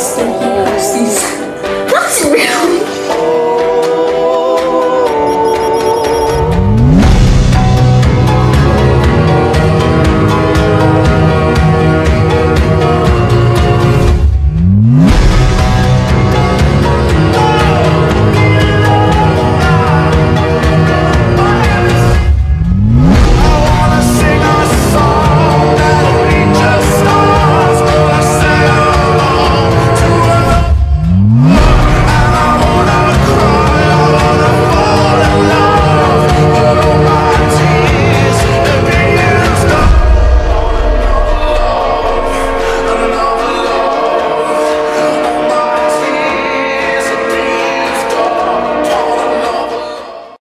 stinky pussies.